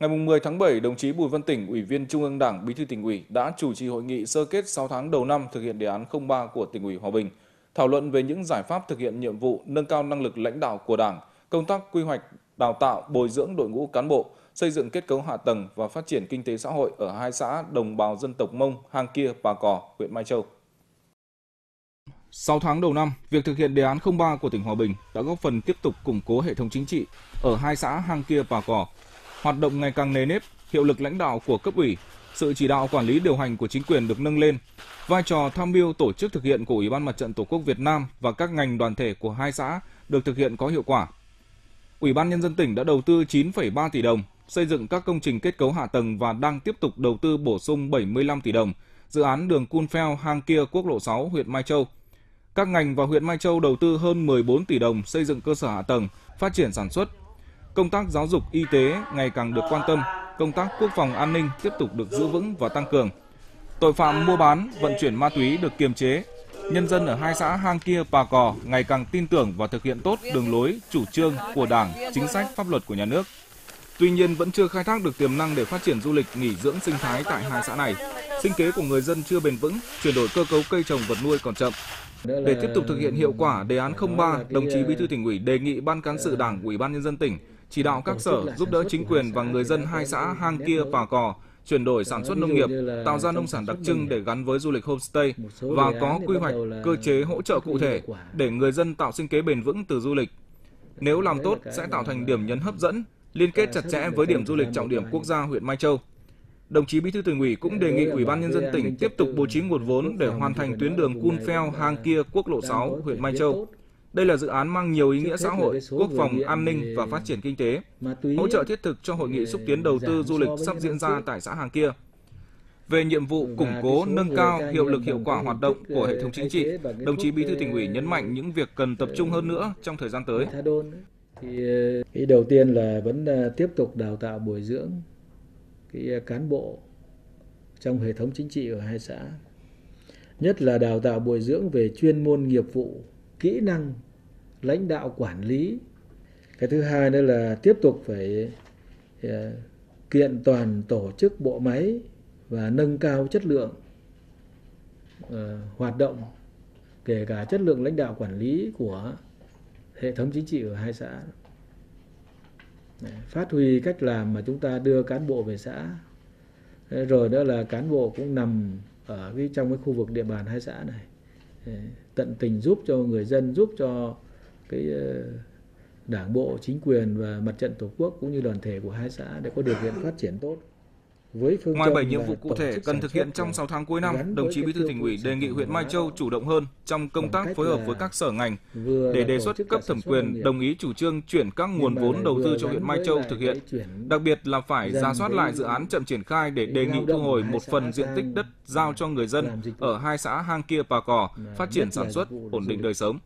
Ngày 10 tháng 7, đồng chí Bùi Văn Tỉnh, Ủy viên Trung ương Đảng, Bí thư tỉnh ủy đã chủ trì hội nghị sơ kết 6 tháng đầu năm thực hiện đề án 03 của tỉnh ủy Hòa Bình, thảo luận về những giải pháp thực hiện nhiệm vụ nâng cao năng lực lãnh đạo của Đảng, công tác quy hoạch, đào tạo, bồi dưỡng đội ngũ cán bộ, xây dựng kết cấu hạ tầng và phát triển kinh tế xã hội ở hai xã đồng bào dân tộc Mông, Hang Kia, Bà Cò, huyện Mai Châu. 6 tháng đầu năm, việc thực hiện đề án 03 của tỉnh Hòa Bình đã góp phần tiếp tục củng cố hệ thống chính trị ở hai xã Hang Kia, Bà Cò, hoạt động ngày càng nề nếp, hiệu lực lãnh đạo của cấp ủy, sự chỉ đạo quản lý điều hành của chính quyền được nâng lên, vai trò tham mưu tổ chức thực hiện của Ủy ban Mặt trận Tổ quốc Việt Nam và các ngành đoàn thể của hai xã được thực hiện có hiệu quả. Ủy ban nhân dân tỉnh đã đầu tư 9,3 tỷ đồng xây dựng các công trình kết cấu hạ tầng và đang tiếp tục đầu tư bổ sung 75 tỷ đồng dự án đường Cun Pheo Hang Kia quốc lộ 6 huyện Mai Châu. Các ngành và huyện Mai Châu đầu tư hơn 14 tỷ đồng xây dựng cơ sở hạ tầng, phát triển sản xuất, công tác giáo dục y tế ngày càng được quan tâm, công tác quốc phòng an ninh tiếp tục được giữ vững và tăng cường. Tội phạm mua bán, vận chuyển ma túy được kiềm chế. Nhân dân ở hai xã Hang Kia, Pà Cò ngày càng tin tưởng và thực hiện tốt đường lối, chủ trương của Đảng, chính sách pháp luật của nhà nước. Tuy nhiên vẫn chưa khai thác được tiềm năng để phát triển du lịch nghỉ dưỡng sinh thái tại hai xã này. Sinh kế của người dân chưa bền vững, chuyển đổi cơ cấu cây trồng vật nuôi còn chậm. Để tiếp tục thực hiện hiệu quả đề án 03, đồng chí Bí thư tỉnh ủy đề nghị Ban cán sự Đảng, Ủy ban nhân dân tỉnh chỉ đạo các sở giúp đỡ chính quyền và người dân hai xã Hang Kia, và Cò chuyển đổi sản xuất nông nghiệp, tạo ra nông sản đặc trưng để gắn với du lịch homestay và có quy hoạch, cơ chế hỗ trợ cụ thể để người dân tạo sinh kế bền vững từ du lịch. Nếu làm tốt sẽ tạo thành điểm nhấn hấp dẫn, liên kết chặt chẽ với điểm du lịch trọng điểm quốc gia huyện Mai Châu. Đồng chí Bí thư Tỉnh ủy cũng đề nghị Ủy ban nhân dân tỉnh tiếp tục bố trí nguồn vốn để hoàn thành tuyến đường Cun Pheo Hang Kia quốc lộ 6 huyện Mai Châu đây là dự án mang nhiều ý nghĩa xã hội, quốc phòng, an ninh và phát triển kinh tế, hỗ trợ thiết thực cho hội nghị xúc tiến đầu tư du lịch sắp diễn ra tại xã Hàng Kia. Về nhiệm vụ củng cố, nâng cao hiệu lực hiệu quả hoạt động của hệ thống chính trị, đồng chí Bí thư tỉnh ủy nhấn mạnh những việc cần tập trung hơn nữa trong thời gian tới. Thì cái đầu tiên là vẫn tiếp tục đào tạo bồi dưỡng cái cán bộ trong hệ thống chính trị ở hai xã. Nhất là đào tạo bồi dưỡng về chuyên môn nghiệp vụ kỹ năng lãnh đạo quản lý. Cái thứ hai nữa là tiếp tục phải ờ, kiện toàn tổ chức bộ máy và nâng cao chất lượng ờ, hoạt động, kể cả chất lượng lãnh đạo quản lý của hệ thống chính trị ở hai xã. Phát huy cách làm mà chúng ta đưa cán bộ về xã. Rồi đó là cán bộ cũng nằm ở cái, trong cái khu vực địa bàn hai xã này. Tận tình giúp cho người dân, giúp cho cái ờ, đảng bộ chính quyền và mặt trận tổ quốc cũng như đoàn thể của hai xã để có điều kiện phát triển tốt với phương Ngoài 7 nhiệm vụ cụ thể cần thực hiện trong 6 tháng cuối năm, đồng chí Bí thư tỉnh ủy đề nghị huyện Mai Châu chủ động hơn trong công tác phối hợp với các sở ngành để đề xuất cấp thẩm quyền đồng ý chủ trương chuyển các nguồn vốn đầu tư cho huyện Mai Châu thực hiện. Đặc biệt là phải ra soát lại dự án chậm triển khai để đề nghị thu hồi một phần diện tích đất giao cho người dân ở hai xã Hang Kia Pà Cò phát triển sản xuất, ổn định đời sống.